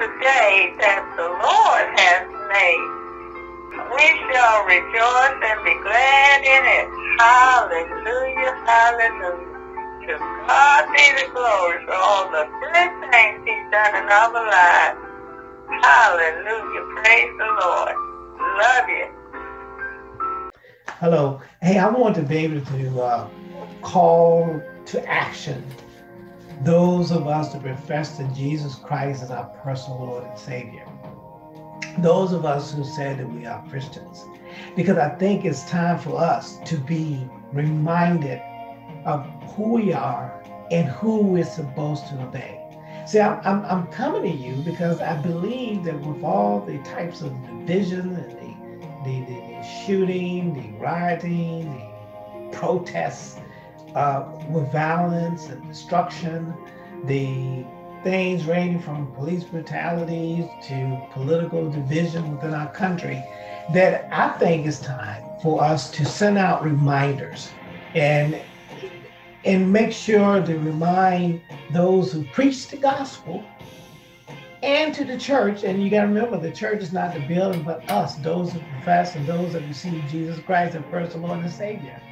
the day that the Lord has made. We shall rejoice and be glad in it. Hallelujah, hallelujah. To God be the glory for all the good things he's done in our lives. Hallelujah, praise the Lord. Love you. Hello. Hey, I want to be able to uh, call to action those of us that profess that Jesus Christ as our personal Lord and Savior. Those of us who say that we are Christians. Because I think it's time for us to be reminded of who we are and who we're supposed to obey. See, I'm, I'm, I'm coming to you because I believe that with all the types of division and the, the, the, the shooting, the rioting, the protests, uh, with violence and destruction, the things ranging from police brutalities to political division within our country, that I think it's time for us to send out reminders and and make sure to remind those who preach the gospel and to the church. And you got to remember, the church is not the building, but us, those who profess and those that receive Jesus Christ as personal Lord and Savior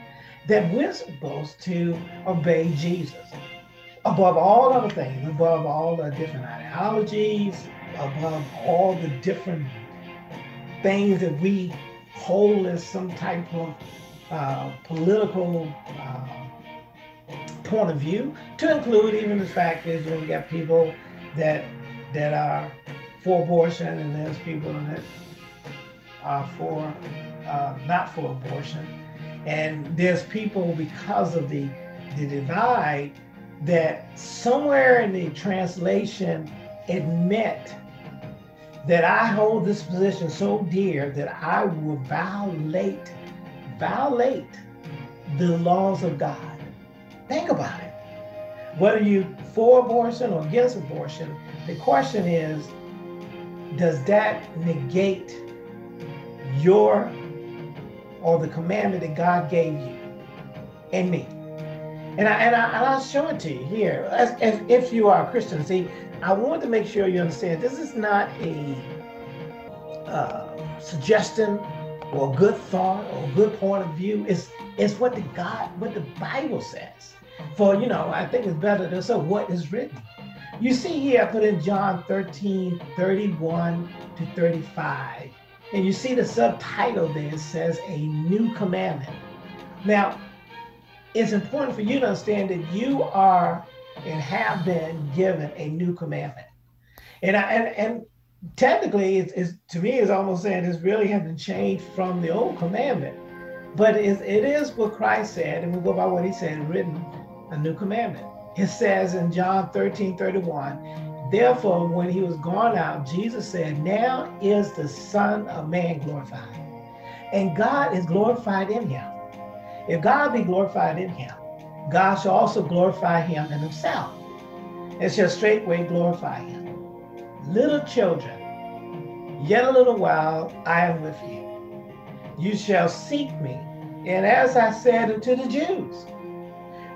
that we're supposed to obey Jesus. Above all other things, above all the different ideologies, above all the different things that we hold as some type of uh, political uh, point of view, to include even the fact you know, we got people that that are for abortion, and there's people that are for uh, not for abortion and there's people because of the, the divide that somewhere in the translation it meant that I hold this position so dear that I will violate, violate the laws of God. Think about it. Whether you for abortion or against abortion, the question is, does that negate your or the commandment that God gave you and me. And, I, and, I, and I'll show it to you here. As, if you are a Christian, see, I want to make sure you understand this is not a uh, suggestion or a good thought or a good point of view. It's, it's what the God, what the Bible says. For, you know, I think it's better to say what is written. You see here, I put in John 13, 31 to 35. And you see the subtitle there says a new commandment. Now, it's important for you to understand that you are and have been given a new commandment. And I, and, and technically, it's, it's, to me, it's almost saying this really hasn't changed from the old commandment. But it, it is what Christ said, and we go by what he said, written a new commandment. It says in John 13 31, Therefore, when he was gone out, Jesus said, Now is the Son of Man glorified. And God is glorified in him. If God be glorified in him, God shall also glorify him in himself, and shall straightway glorify him. Little children, yet a little while I am with you. You shall seek me. And as I said unto the Jews,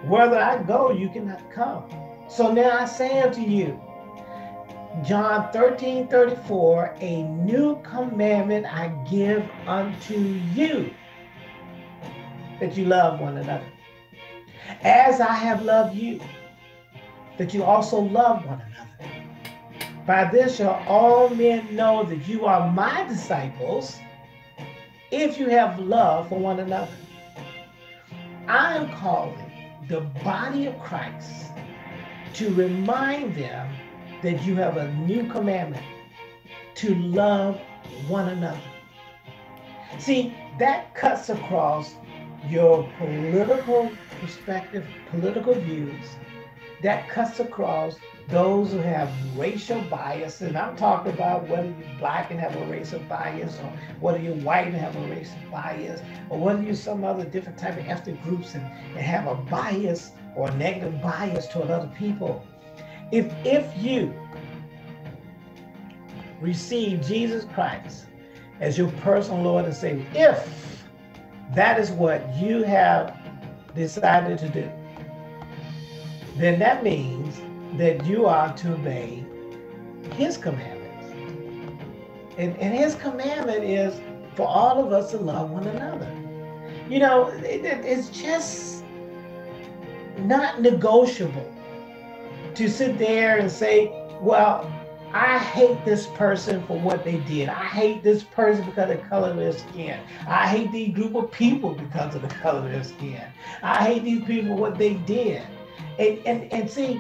whether I go, you cannot come. So now I say unto you, John 13, 34, a new commandment I give unto you, that you love one another. As I have loved you, that you also love one another. By this shall all men know that you are my disciples, if you have love for one another. I am calling the body of Christ to remind them that you have a new commandment to love one another. See, that cuts across your political perspective, political views. That cuts across those who have racial bias. And I'm talking about whether you're black and have a racial bias, or whether you're white and have a racial bias, or whether you're some other different type of ethnic groups and, and have a bias or a negative bias toward other people. If, if you receive Jesus Christ as your personal Lord and Savior, if that is what you have decided to do, then that means that you are to obey his commandments. And, and his commandment is for all of us to love one another. You know, it, it, it's just not negotiable to sit there and say, well, I hate this person for what they did. I hate this person because of the color of their skin. I hate these group of people because of the color of their skin. I hate these people what they did. And and, and see,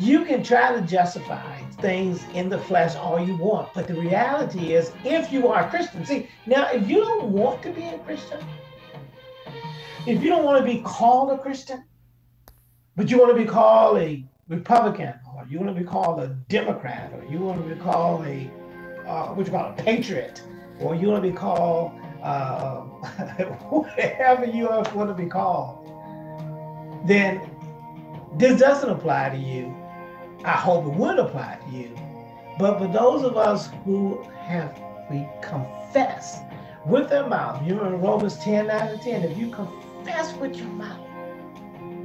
you can try to justify things in the flesh all you want, but the reality is if you are a Christian, see, now if you don't want to be a Christian, if you don't want to be called a Christian, but you want to be called a Republican, or you want to be called a Democrat, or you want to be called a uh, what you call a patriot, or you want to be called uh, whatever you want to be called, then this doesn't apply to you. I hope it would apply to you. But for those of us who have we confess with our mouth, you in Romans 10, 9 and 10, if you confess with your mouth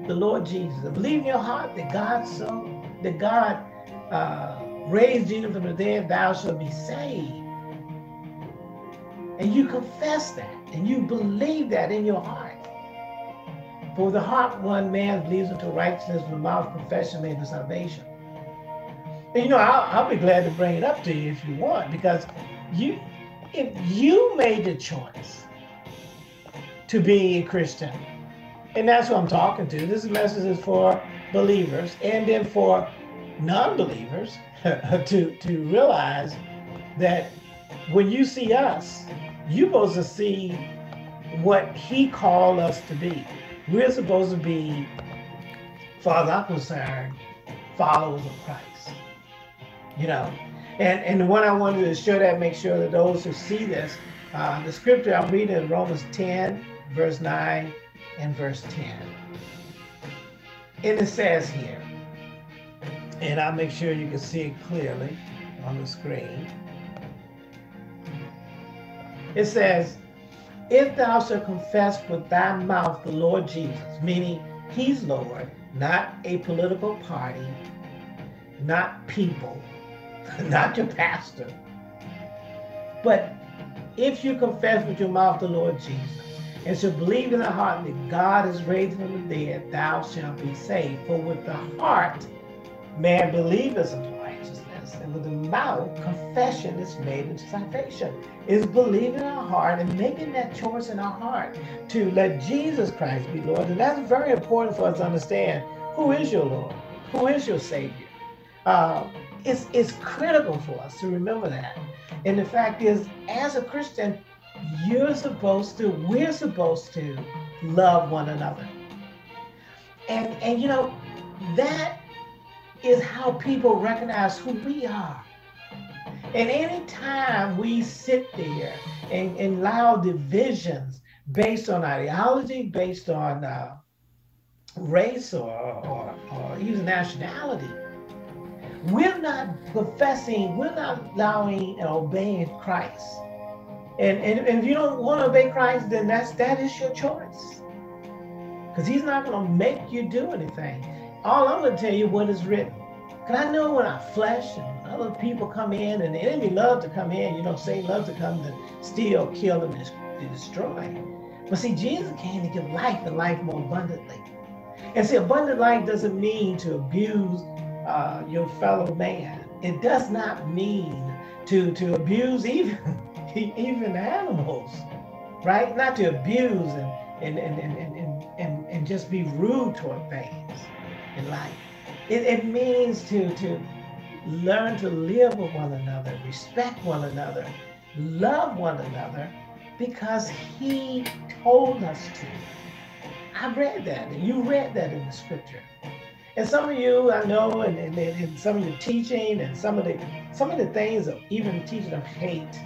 the Lord Jesus, and believe in your heart that God so, that God uh, raised Jesus from the dead, thou shalt be saved. And you confess that, and you believe that in your heart. For the heart one man believes unto righteousness, the mouth confession made to salvation. And you know, I'll, I'll be glad to bring it up to you if you want, because you, if you made the choice to be a Christian, and that's what I'm talking to. This message is for believers and then for non-believers to to realize that when you see us, you're supposed to see what he called us to be. We're supposed to be, far as I'm concerned, followers of Christ. You know, and and what I wanted to show that, make sure that those who see this, uh, the scripture I'm reading in Romans 10, verse 9 and verse 10. And it says here, and I'll make sure you can see it clearly on the screen. It says, If thou shalt confess with thy mouth the Lord Jesus, meaning he's Lord, not a political party, not people, not your pastor, but if you confess with your mouth the Lord Jesus, and shall believe in the heart that God is raised from the dead, thou shalt be saved. For with the heart man believeth unto righteousness, and with the mouth confession is made unto salvation. Is believing in our heart and making that choice in our heart to let Jesus Christ be Lord. And that's very important for us to understand. Who is your Lord? Who is your Savior? Uh, it's, it's critical for us to remember that. And the fact is, as a Christian, you're supposed to, we're supposed to love one another. And and you know, that is how people recognize who we are. And anytime we sit there and, and allow divisions based on ideology, based on uh, race or, or, or even nationality, we're not professing, we're not allowing and obeying Christ. And, and, and if you don't want to obey Christ, then that's that is your choice. Because he's not going to make you do anything. All I'm going to tell you what is written. Because I know when our flesh and other people come in, and the enemy loves to come in, you know, Satan loves to come to steal, kill, and destroy. But see, Jesus came to give life and life more abundantly. And see, abundant life doesn't mean to abuse uh, your fellow man. It does not mean to, to abuse even even animals, right? Not to abuse and and and and and, and, and just be rude toward things in life. It, it means to to learn to live with one another, respect one another, love one another, because he told us to. I read that, and you read that in the scripture. And some of you, I know, and, and, and some of your teaching and some of the some of the things of even teaching of hate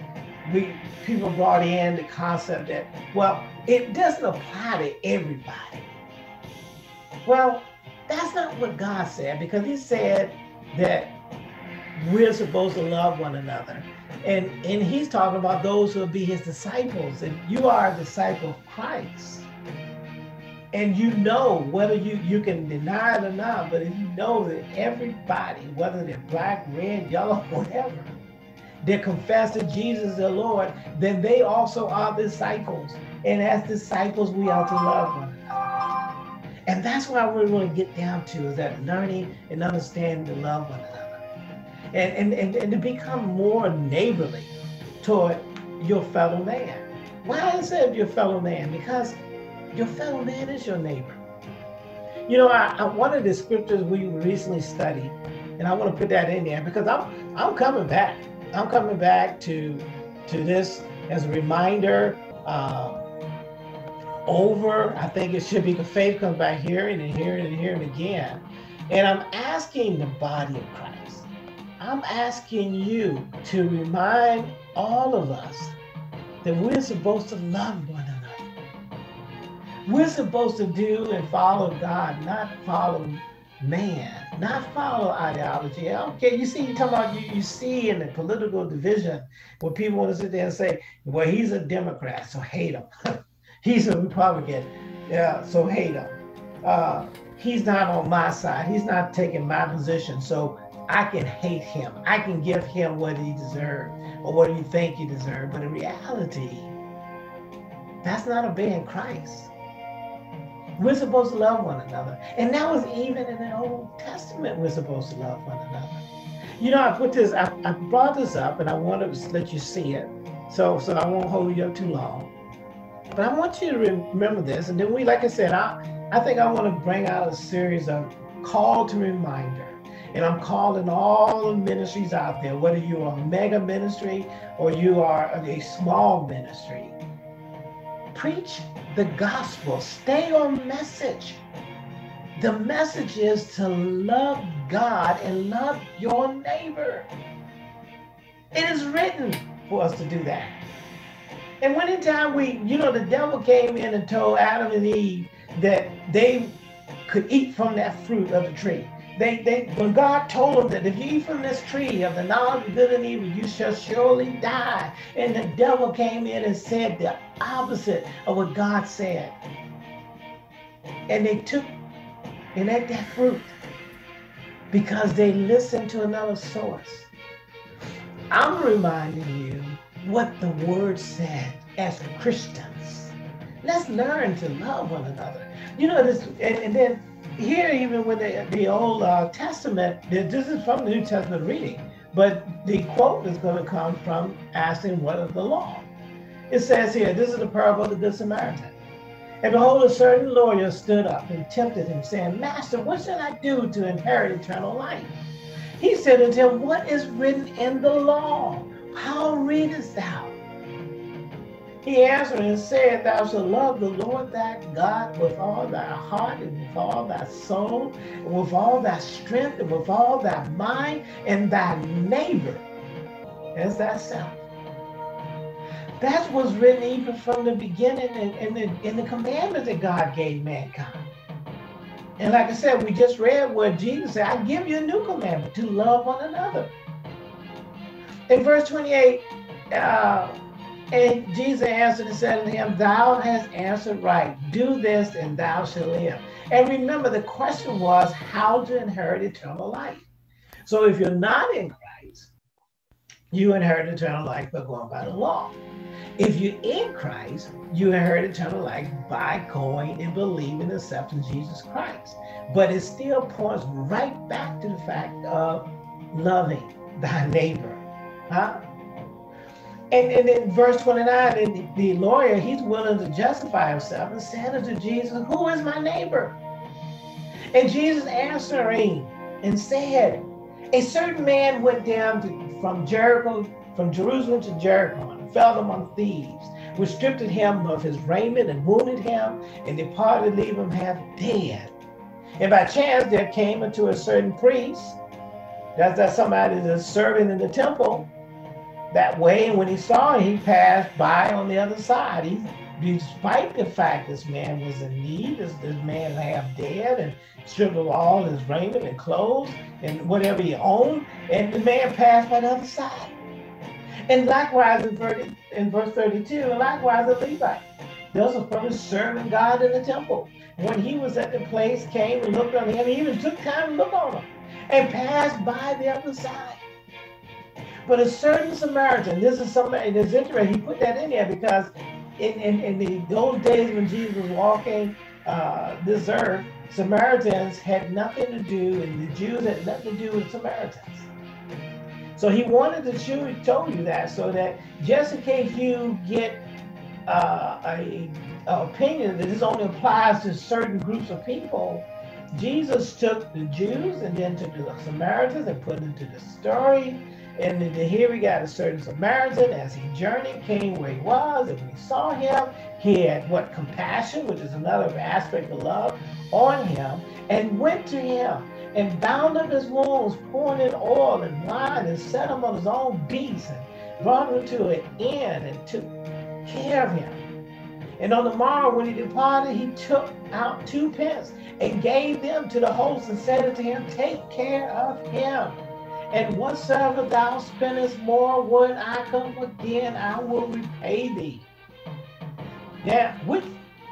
people brought in the concept that well it doesn't apply to everybody. Well that's not what god said because he said that we're supposed to love one another. And and he's talking about those who will be his disciples and you are a disciple of christ. And you know whether you you can deny it or not but if you know that everybody whether they're black red yellow whatever that confess that Jesus is the Lord, then they also are disciples. And as disciples, we are to love one another. And that's what we want to get down to is that learning and understanding to love one another. And, and, and, and to become more neighborly toward your fellow man. Why I said your fellow man? Because your fellow man is your neighbor. You know, I, I, one of the scriptures we recently studied, and I want to put that in there because I'm I'm coming back. I'm coming back to to this as a reminder. Uh, over, I think it should be the faith comes by hearing and hearing and hearing again. And I'm asking the body of Christ. I'm asking you to remind all of us that we're supposed to love one another. We're supposed to do and follow God, not follow man, not follow ideology. Okay, you see, you talk about you, you see in the political division where people want to sit there and say, well, he's a Democrat, so hate him. he's a Republican, yeah, so hate him. Uh, he's not on my side. He's not taking my position, so I can hate him. I can give him what he deserves or what do you think he deserves. But in reality, that's not obeying Christ. We're supposed to love one another. And that was even in the Old Testament, we're supposed to love one another. You know, I put this, I, I brought this up and I want to let you see it. So, so I won't hold you up too long. But I want you to remember this. And then we, like I said, I, I think I want to bring out a series of call to reminder. And I'm calling all the ministries out there, whether you are a mega ministry or you are a small ministry. Preach the gospel. Stay on message. The message is to love God and love your neighbor. It is written for us to do that. And when in time we, you know, the devil came in and told Adam and Eve that they could eat from that fruit of the tree. They, they, when God told them that if you eat from this tree of the knowledge of good and evil, you shall surely die. And the devil came in and said the opposite of what God said. And they took and ate that fruit because they listened to another source. I'm reminding you what the word said as Christians. Let's learn to love one another. You know this, and, and then here, even with the, the Old uh, Testament, this is from the New Testament reading, but the quote is going to come from asking what is the law. It says here, this is the parable of the Good Samaritan. And behold, a certain lawyer stood up and tempted him, saying, Master, what shall I do to inherit eternal life? He said unto him, What is written in the law? How readest thou? He answered and said, Thou shalt love the Lord thy God with all thy heart and with all thy soul, and with all thy strength and with all thy mind, and thy neighbor as thyself. That's what's written even from the beginning in, in, the, in the that God gave mankind. And like I said, we just read where Jesus said, I give you a new commandment to love one another. In verse 28, uh, and Jesus answered and said to him, Thou hast answered right. Do this and thou shalt live. And remember, the question was how to inherit eternal life. So if you're not in Christ, you inherit eternal life by going by the law. If you're in Christ, you inherit eternal life by going and believing and accepting Jesus Christ. But it still points right back to the fact of loving thy neighbor. Huh? And, and in verse 29, and the lawyer, he's willing to justify himself and said unto Jesus, Who is my neighbor? And Jesus answering and said, A certain man went down to, from Jericho, from Jerusalem to Jericho, and fell among thieves, which stripped him of his raiment and wounded him, and departed, leaving him half dead. And by chance there came unto a certain priest, that's that somebody that's serving in the temple, that way. And when he saw it, he passed by on the other side. He, despite the fact this man was in need, this, this man half dead and stripped of all his raiment and clothes and whatever he owned, and the man passed by the other side. And likewise in, verse, in verse 32, and likewise the Levite. A person serving God in the temple. When he was at the place, came and looked on him, he even took time to look on him and passed by the other side. But a certain Samaritan, this is something that's interesting. He put that in there because in, in, in the, those days when Jesus was walking uh, this earth, Samaritans had nothing to do, and the Jews had nothing to do with Samaritans. So he wanted to show, show you that so that just in case you get uh, a, a, opinion that this only applies to certain groups of people, Jesus took the Jews and then took the Samaritans and put into the story. And here we got a certain Samaritan as he journeyed, came where he was, and we saw him. He had what compassion, which is another aspect of love, on him, and went to him and bound up his wounds, pouring in oil and wine, and set him on his own beast, and brought him to an inn and took care of him. And on the morrow, when he departed, he took out two pence and gave them to the host and said unto him, Take care of him. And whatsoever thou spendest more, when I come again, I will repay thee. Now, which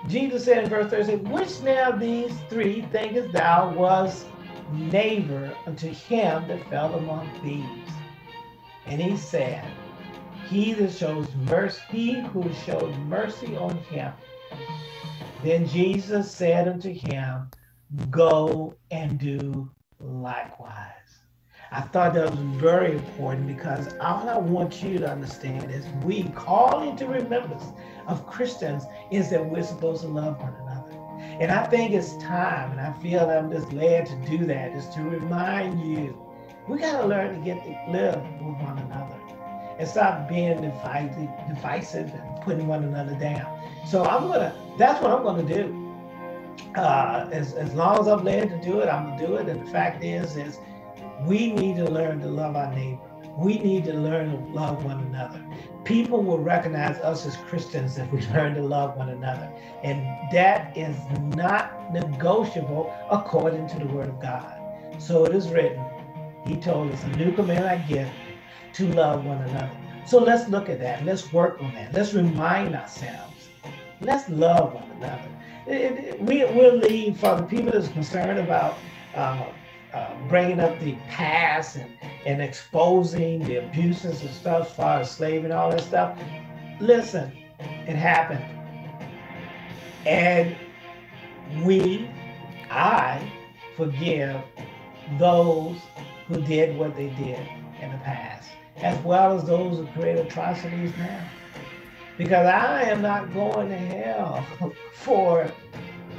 Jesus said in verse 13, which now these three thinkest thou was neighbor unto him that fell among thieves? And he said, He that shows mercy, he who showed mercy on him. Then Jesus said unto him, Go and do likewise. I thought that was very important because all I want you to understand is we call into remembrance of Christians is that we're supposed to love one another. And I think it's time, and I feel I'm just led to do that, is to remind you we got to learn to get to live with one another and stop being divisive and putting one another down. So I'm gonna, that's what I'm gonna do. Uh, as, as long as I'm led to do it, I'm gonna do it. And the fact is, is we need to learn to love our neighbor. We need to learn to love one another. People will recognize us as Christians if we learn to love one another. And that is not negotiable according to the word of God. So it is written, he told us, a new command I give to love one another. So let's look at that. Let's work on that. Let's remind ourselves. Let's love one another. It, it, we, we'll leave for the people that's concerned about uh, uh, bringing up the past and, and exposing the abuses and stuff as far as slavery and all that stuff. Listen, it happened. And we, I, forgive those who did what they did in the past, as well as those who create atrocities now. Because I am not going to hell for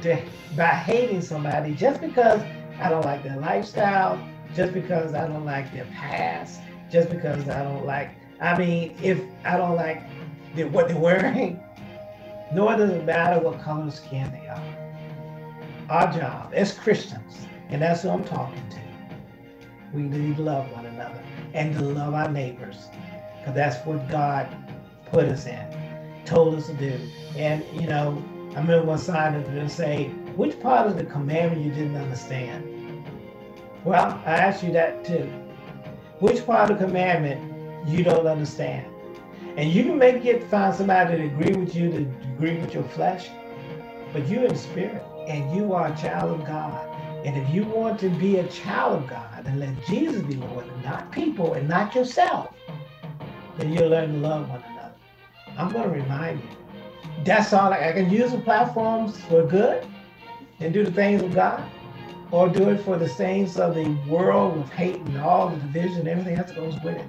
to, by hating somebody just because I don't like their lifestyle just because I don't like their past, just because I don't like, I mean, if I don't like the, what they're wearing, nor does it matter what color skin they are. Our job as Christians, and that's who I'm talking to, we need to love one another and to love our neighbors because that's what God put us in, told us to do. And, you know, I remember one sign that say, which part of the commandment you didn't understand? Well, I asked you that too. Which part of the commandment you don't understand? And you can make it find somebody to agree with you, to agree with your flesh, but you're in spirit and you are a child of God. And if you want to be a child of God and let Jesus be Lord not people and not yourself, then you'll learn to love one another. I'm going to remind you. That's all I, I can use the platforms for good and do the things of God, or do it for the things of the world with hate and all the division, and everything else that goes with it.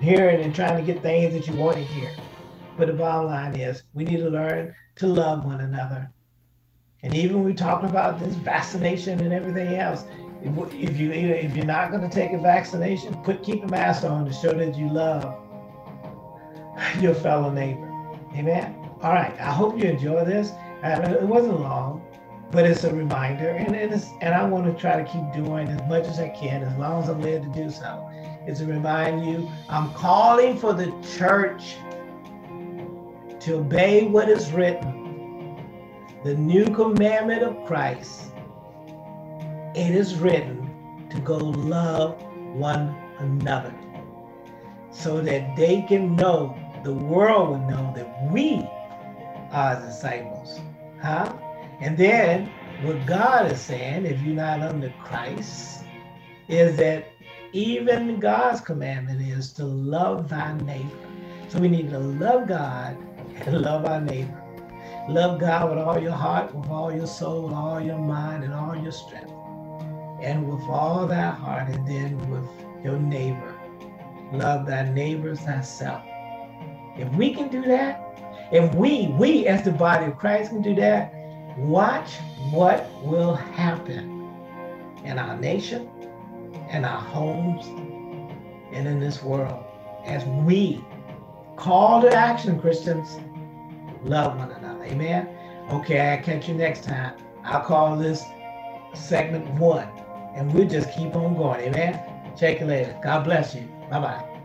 Hearing and trying to get things that you want to hear. But the bottom line is we need to learn to love one another. And even when we talk about this vaccination and everything else, if you if you're not going to take a vaccination, put keep a mask on to show that you love your fellow neighbor. Amen. All right. I hope you enjoy this. It wasn't long but it's a reminder and, and it's and I want to try to keep doing as much as I can as long as I'm led to do so. It's to remind you I'm calling for the church to obey what is written. The new commandment of Christ. It is written to go love one another so that they can know, the world will know that we are disciples. Huh? And then what God is saying, if you're not under Christ, is that even God's commandment is to love thy neighbor. So we need to love God and love our neighbor. Love God with all your heart, with all your soul, with all your mind, and all your strength. And with all thy heart, and then with your neighbor. Love thy neighbors thyself. If we can do that, if we, we as the body of Christ can do that, watch what will happen in our nation, in our homes, and in this world as we call to action, Christians, love one another. Amen. Okay, I'll catch you next time. I'll call this segment one, and we'll just keep on going. Amen. Check you later. God bless you. Bye bye.